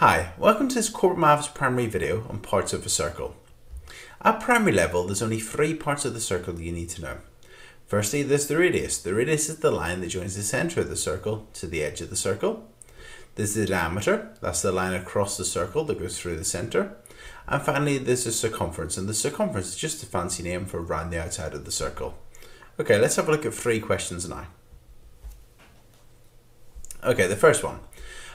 Hi, welcome to this Corbett Maths primary video on parts of a circle. At primary level, there's only three parts of the circle you need to know. Firstly, there's the radius. The radius is the line that joins the centre of the circle to the edge of the circle. There's the diameter, that's the line across the circle that goes through the centre. And finally, there's the circumference, and the circumference is just a fancy name for around the outside of the circle. Okay, let's have a look at three questions now. Okay, the first one.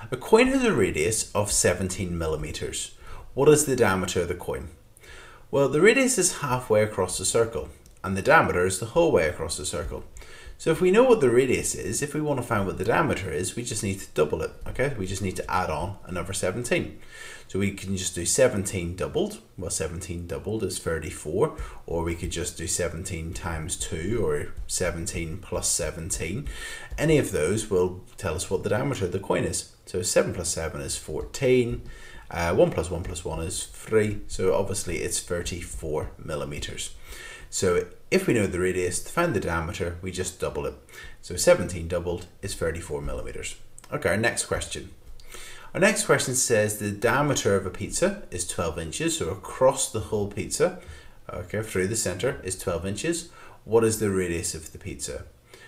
A coin has a radius of 17 millimeters. What is the diameter of the coin? Well, the radius is halfway across the circle, and the diameter is the whole way across the circle. So if we know what the radius is, if we want to find what the diameter is, we just need to double it, okay? We just need to add on another 17. So we can just do 17 doubled. Well, 17 doubled is 34. Or we could just do 17 times 2 or 17 plus 17. Any of those will tell us what the diameter of the coin is. So 7 plus 7 is 14. Uh, 1 plus 1 plus 1 is 3. So obviously it's 34 millimeters. So if we know the radius, to find the diameter, we just double it. So 17 doubled is 34 millimeters. Okay, our next question. Our next question says the diameter of a pizza is 12 inches, so across the whole pizza, okay, through the center is 12 inches. What is the radius of the pizza?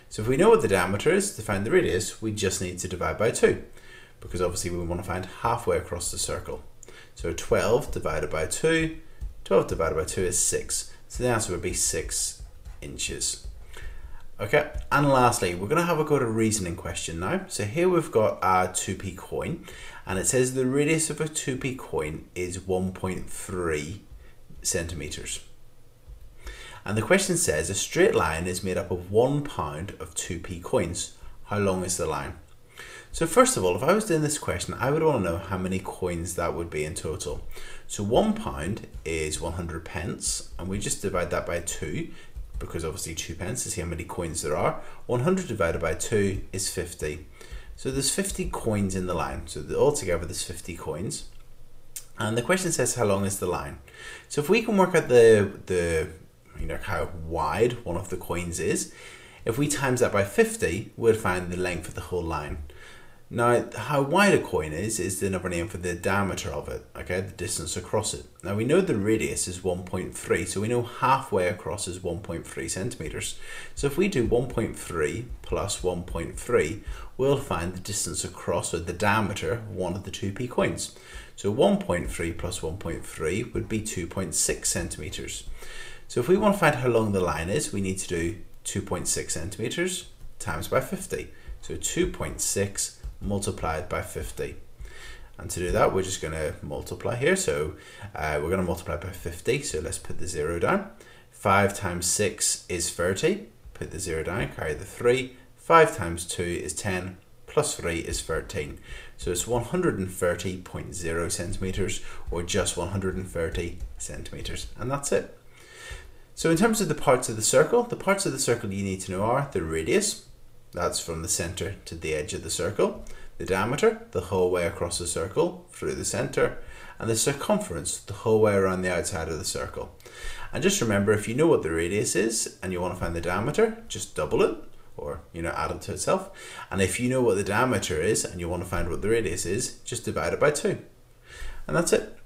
So if we know what the diameter is, to find the radius, we just need to divide by 2, because obviously we want to find halfway across the circle. So 12 divided by 2, 12 divided by 2 is 6. So the answer would be 6 inches. Okay, and lastly, we're going to have a go at a reasoning question now. So here we've got our 2p coin, and it says the radius of a 2p coin is 1.3 centimeters. And the question says a straight line is made up of one pound of 2p coins. How long is the line? So first of all, if I was doing this question, I would want to know how many coins that would be in total. So one pound is 100 pence, and we just divide that by two because obviously two pence is how many coins there are. 100 divided by 2 is 50. So there's 50 coins in the line. So altogether there's 50 coins. And the question says how long is the line? So if we can work out the, the you know, how wide one of the coins is, if we times that by 50, we'd find the length of the whole line. Now, how wide a coin is, is the another name for the diameter of it, okay, the distance across it. Now, we know the radius is 1.3, so we know halfway across is 1.3 centimeters. So if we do 1.3 plus 1.3, we'll find the distance across, or the diameter, of one of the 2p coins. So 1.3 plus 1.3 would be 2.6 centimeters. So if we want to find how long the line is, we need to do 2.6 centimeters times by 50. So 2.6 multiplied by 50. And to do that, we're just going to multiply here. So uh, we're going to multiply by 50. So let's put the 0 down. 5 times 6 is 30. Put the 0 down, carry the 3. 5 times 2 is 10, plus 3 is 13. So it's 130.0 centimetres, or just 130 centimetres. And that's it. So in terms of the parts of the circle, the parts of the circle you need to know are the radius, that's from the center to the edge of the circle. The diameter, the whole way across the circle through the center. And the circumference, the whole way around the outside of the circle. And just remember, if you know what the radius is and you want to find the diameter, just double it or you know add it to itself. And if you know what the diameter is and you want to find what the radius is, just divide it by two. And that's it.